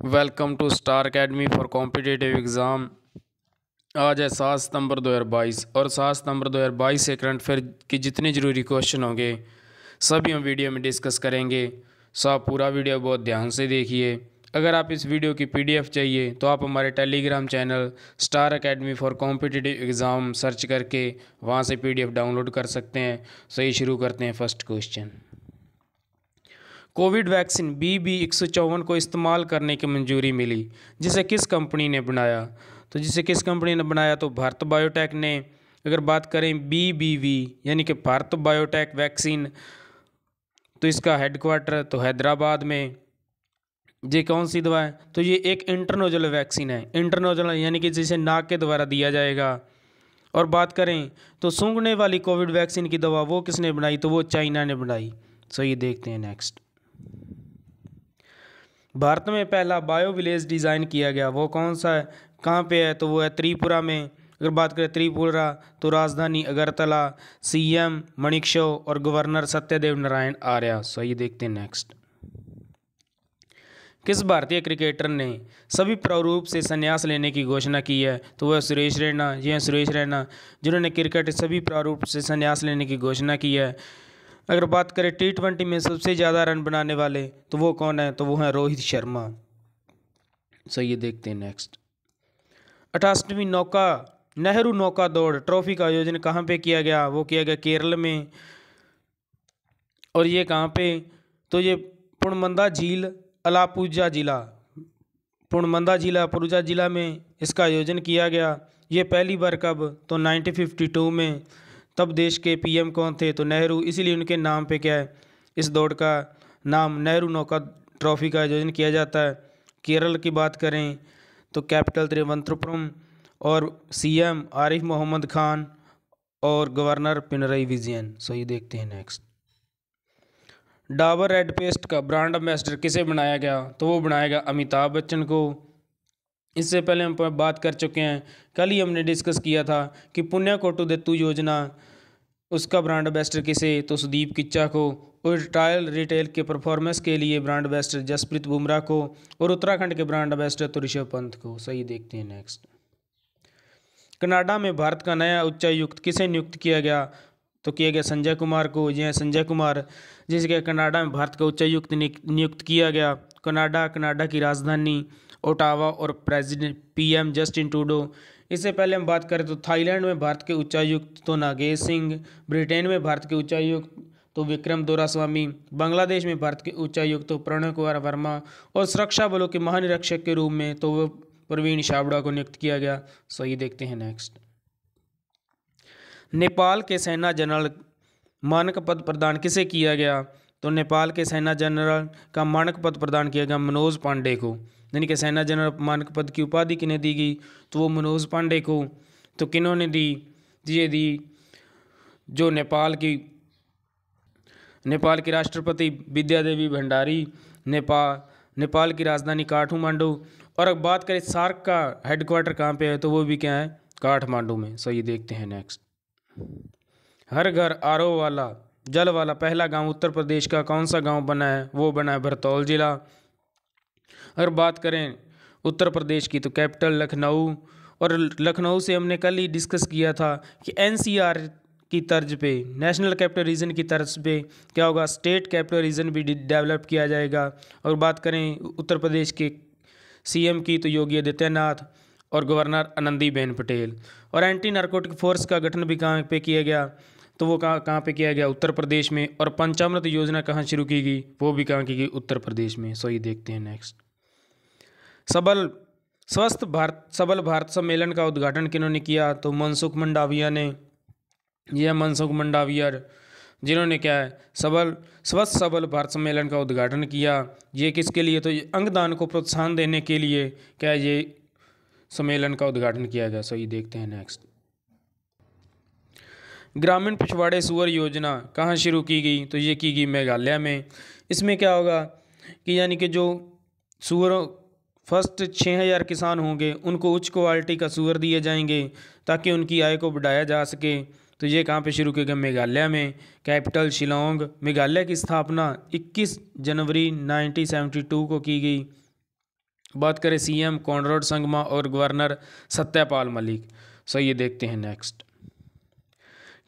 Welcome to Star Academy for competitive exam आज है सात सितंबर 2022 और सात सितंबर 2022 से करंट अफेयर के जितने ज़रूरी क्वेश्चन होंगे, सभी हम वीडियो में डिस्कस करेंगे। सो आप पूरा वीडियो बहुत ध्यान से देखिए। अगर आप इस वीडियो की पीडीएफ चाहिए तो आप हमारे Telegram channel Star Academy for competitive exam search करके वहाँ से पीडीएफ डाउनलोड कर सकते हैं। सो ये शुरू करते हैं first question Covid vaccine B B एक सौ चौवन को इस्तेमाल करने की मंजूरी मिली, जिसे किस कंपनी ने बनाया? तो जिसे किस कंपनी ने बनाया? तो भारत बायोटेक ने। अगर बात करें बी बी वी यानी कि भारत बायोटेक वैक्सीन तो इसका हेडक्वार्टर तो हैदराबाद में। ये कौन सी दवा है? तो ये एक इंटरनोजल वैक्सीन है। इंटरनोजल यानी कि जिसे नाक के द्वारा दिया जाएगा। और बात करें तो सूंघने वाली कोविड वैक्सीन की दवा वो किसने बनाई? तो वो चाइना ने बनाई। सो ये देखते हैं नेक्स्ट भारत में पहला बायो विलेज डिज़ाइन किया गया। वो कौन सा है? कहाँ पे है? तो वो है त्रिपुरा में। अगर बात करें त्रिपुरा तो राजधानी अगरतला, सीएम मणिक शो और गवर्नर सत्यदेव नारायण आर्या। सो ये देखते हैं नेक्स्ट किस भारतीय क्रिकेटर ने सभी प्रारूप से संन्यास लेने की घोषणा की है? तो वह सुरेश रैना। जी हाँ सुरेश रैना। जिन्होंने क्रिकेट सभी प्रारूप से संन्यास लेने की घोषणा की है। अगर बात करें टी ट्वेंटी में सबसे ज़्यादा रन बनाने वाले तो वो कौन है? तो वो हैं रोहित शर्मा। सो ये देखते हैं नेक्स्ट अठासवीं नौका, नेहरू नौका दौड़, ट्रॉफी का आयोजन कहाँ पे किया गया? वो किया गया केरल में। और ये कहाँ पे? तो ये पुणमंदा झील अलापुजा जिला। पुणमंदा जिला पुरुजा जिला में इसका आयोजन किया गया। ये पहली बार कब? तो 1952 में। तब देश के पीएम कौन थे? तो नेहरू। इसीलिए उनके नाम पे क्या है? इस दौड़ का नाम नेहरू नौका ट्रॉफी का आयोजन किया जाता है। केरल की बात करें तो कैपिटल त्रिवंतपुरम और सीएम आरिफ मोहम्मद खान और गवर्नर पिनरई विजयन। सो ये देखते हैं नेक्स्ट डाबर रेड पेस्ट का ब्रांड एम्बेसडर किसे बनाया गया? तो वो बनाया गया अमिताभ बच्चन को। इससे पहले हम बात कर चुके हैं। कल ही हमने डिस्कस किया था कि पुण्य कोटू दत्तू योजना उसका ब्रांड बेस्टर किसे तो सुदीप किच्चा को और टायल रिटेल के परफॉर्मेंस के लिए ब्रांड बेस्टर जसप्रीत बुमराह को और उत्तराखंड के ब्रांड बेस्टर तो ऋषभ पंत को। सही देखते हैं नेक्स्ट कनाडा में भारत का नया उच्चायुक्त किसे नियुक्त किया गया? तो किया गया संजय कुमार को। जी हाँ, संजय कुमार जिसके कनाडा में भारत का उच्चायुक्त नियुक्त किया गया। कनाडा कनाडा की राजधानी ओटावा और प्रेसिडेंट पीएम जस्टिन टूडो इससे पहले हम बात करें तो थाईलैंड में भारत के उच्चायुक्त तो नागेश सिंह, ब्रिटेन में भारत के उच्चायुक्त तो विक्रम दोरास्वामी, बांग्लादेश में भारत के उच्चायुक्त तो प्रणय कुमार वर्मा और सुरक्षा बलों के महानिरीक्षक के रूप में तो वो प्रवीण छाबड़ा को नियुक्त किया गया। सो ये देखते हैं नेक्स्ट नेपाल के सेना जनरल मानक पद प्रदान किसे किया गया? तो नेपाल के सेना जनरल का मानक पद प्रदान किया गया मनोज पांडे को। यानी कि सेना जनरल मानक पद की उपाधि किन्हें दी गई? तो वो मनोज पांडे को। तो किन्होंने दी? ये दी जो नेपाल की नेपाल की राष्ट्रपति विद्या देवी भंडारी नेपाल नेपाल की राजधानी काठमांडू। और अब बात करें सार्क का हेडक्वार्टर कहाँ पे है तो वो भी क्या है? काठमांडू में। सो ये देखते हैं नेक्स्ट हर घर आरओ वाला, जल वाला पहला गाँव उत्तर प्रदेश का कौन सा गाँव बना है? वो बना है भरतौल जिला। अगर बात करें उत्तर प्रदेश की तो कैपिटल लखनऊ। और लखनऊ से हमने कल ही डिस्कस किया था कि एनसीआर की तर्ज पे नेशनल कैपिटल रीजन की तर्ज पे क्या होगा? स्टेट कैपिटल रीजन भी डेवलप किया जाएगा। और बात करें उत्तर प्रदेश के सीएम की तो योगी आदित्यनाथ और गवर्नर आनंदीबेन पटेल। और एंटी नारकोटिक फोर्स का गठन भी कहाँ पे किया गया? तो वो कहाँ कहाँ पे किया गया? उत्तर प्रदेश में। और पंचामृत योजना कहाँ शुरू की गई? वो भी कहाँ की गई? उत्तर प्रदेश में। सो ये देखते हैं नेक्स्ट सबल, स्वस्थ भारत, सबल भारत सम्मेलन का उद्घाटन किन्होंने किया? तो मनसुख मंडाविया ने। यह मनसुख मंडाविया जिन्होंने क्या है? सबल, स्वस्थ सबल भारत सम्मेलन का उद्घाटन किया। ये किसके लिए? तो अंगदान को प्रोत्साहन देने के लिए क्या ये सम्मेलन का उद्घाटन किया गया। सो ये देखते हैं नेक्स्ट ग्रामीण पिछवाड़े सुअर योजना कहाँ शुरू की गई? तो ये की गई मेघालय में। इसमें क्या होगा कि यानी कि जो सुअरों, फ़र्स्ट छः हज़ार किसान होंगे, उनको उच्च क्वालिटी का सूअर दिए जाएँगे ताकि उनकी आय को बढ़ाया जा सके। तो ये कहाँ पे शुरू किया गया? मेघालय में। कैपिटल शिलोंग, मेघालय की स्थापना 21 जनवरी 1972 को की गई। बात करें सीएम कॉनरोड संगमा और गवर्नर सत्यपाल मलिक। सो ये देखते हैं नेक्स्ट।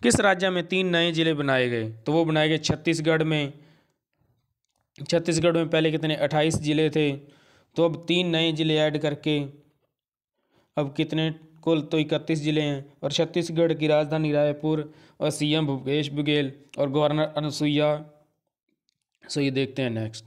किस राज्य में तीन नए ज़िले बनाए गए? तो वो बनाए गए छत्तीसगढ़ में। छत्तीसगढ़ में पहले कितने? अट्ठाईस ज़िले थे। तो अब तीन नए ज़िले ऐड करके अब कितने? कुल तो इकतीस ज़िले हैं। और छत्तीसगढ़ की राजधानी रायपुर और सीएम भूपेश बघेल और गवर्नर अनुसुईया। सो ये देखते हैं नेक्स्ट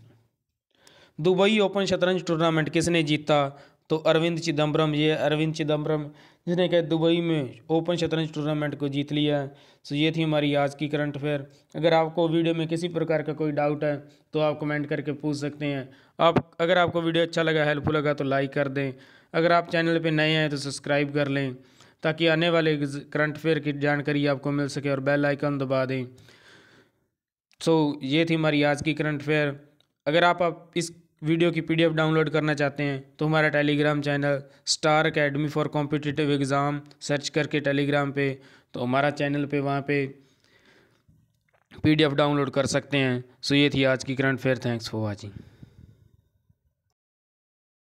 दुबई ओपन शतरंज टूर्नामेंट किसने जीता? तो अरविंद चिदम्बरम ये अरविंद चिदम्बरम जिसने कहा दुबई में ओपन शतरंज टूर्नामेंट को जीत लिया है। सो ये थी हमारी आज की करंट अफेयर अगर आपको वीडियो में किसी प्रकार का कोई डाउट है तो आप कमेंट करके पूछ सकते हैं। आप अगर आपको वीडियो अच्छा लगा हेल्पफुल लगा तो लाइक कर दें। अगर आप चैनल पर नए हैं तो सब्सक्राइब कर लें ताकि आने वाले करंट अफेयर की जानकारी आपको मिल सके और बेल आइकन दबा दें। सो so, ये थी हमारी आज की करंट अफेयर अगर आप, आप इस वीडियो की पीडीएफ डाउनलोड करना चाहते हैं तो हमारा Telegram channel Star Academy for competitive exam search करके टेलीग्राम पे तो हमारा चैनल पे वहाँ पे पीडीएफ डाउनलोड कर सकते हैं। सो ये थी आज की current affairs thanks for watching.